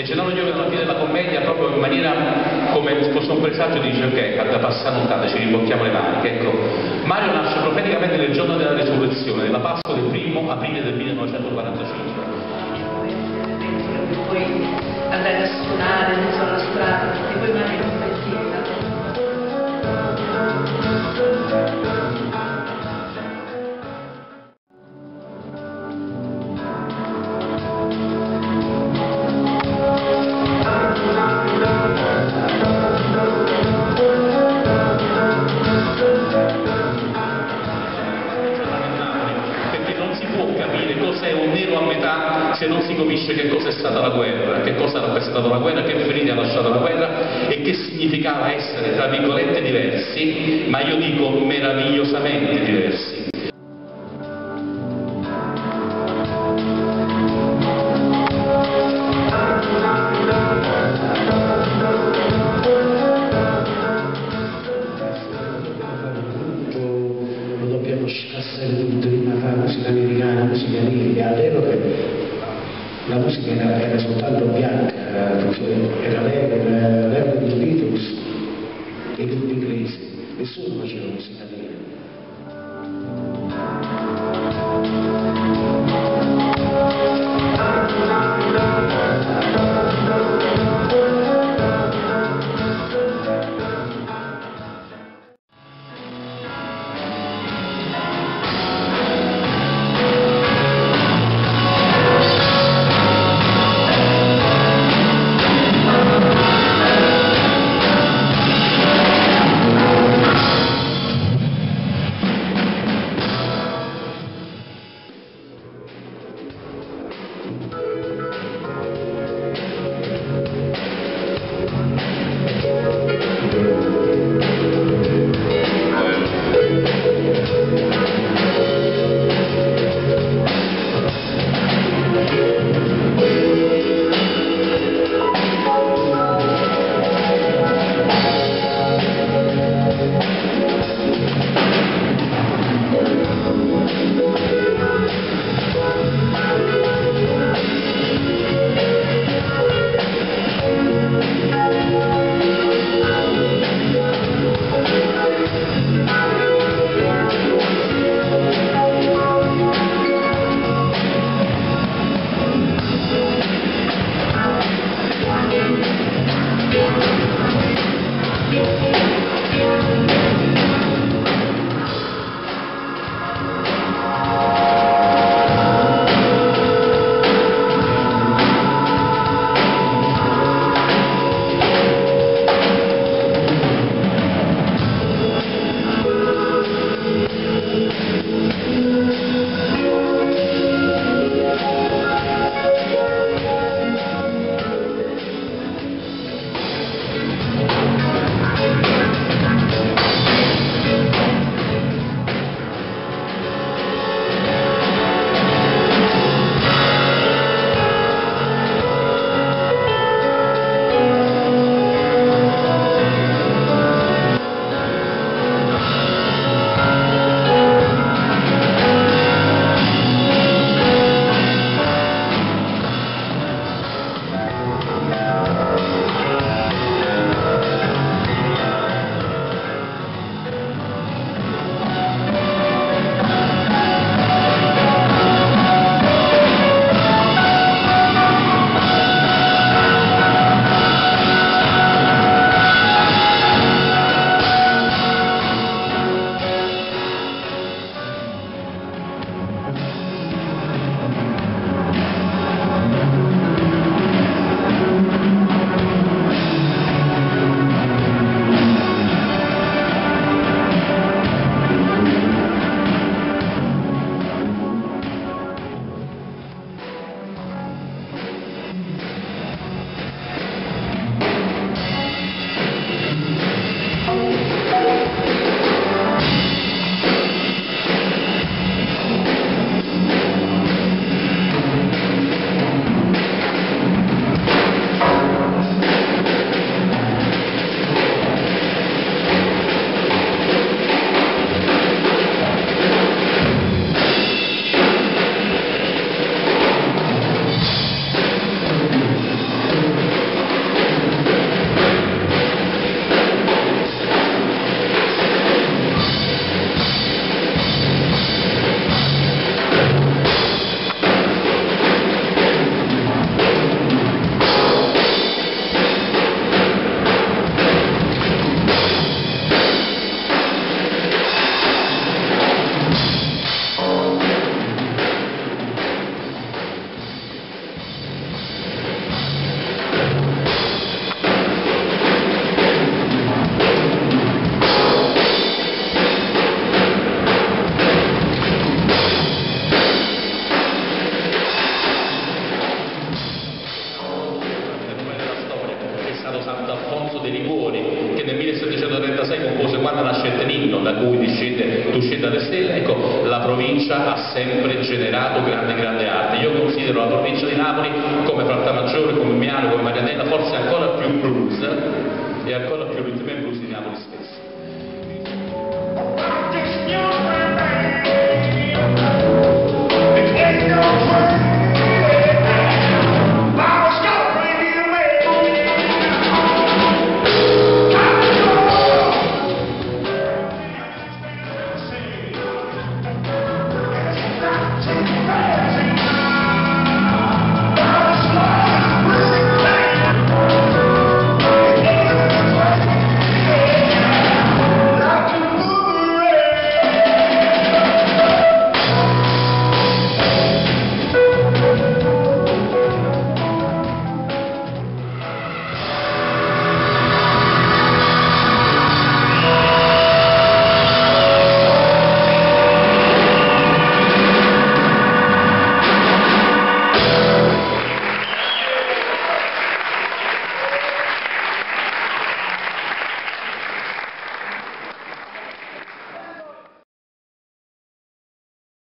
e Gennaro Giovi alla fine della commedia proprio in maniera come fosse un presagio dice ok, da passare nottata, ci rimbocchiamo le maniche. Ecco, Mario nasce profeticamente nel giorno della resurrezione, nella Pasqua del primo aprile del 1945. Metà se non si capisce che cosa è stata la guerra, che cosa ha rappresentato la guerra, che feriti ha lasciato la guerra e che significava essere, tra virgolette, diversi, ma io dico meravigliosamente diversi. Musica nera, all'epoca la musica era, era soltanto bianca, era l'epoca dei Beatles e gruppi inglesi, nessuno faceva musica nera. Sant'Alfonso dei Liguori che nel 1736 compose quando nasce il l'inno da cui discende Tu scende alle stelle. Ecco la provincia ha sempre generato grande grande arte. Io considero la provincia di Napoli come Frattamaggiore, come Miano, come Marianella forse ancora più blues e ancora più rhythm blues di Napoli stesso. It's in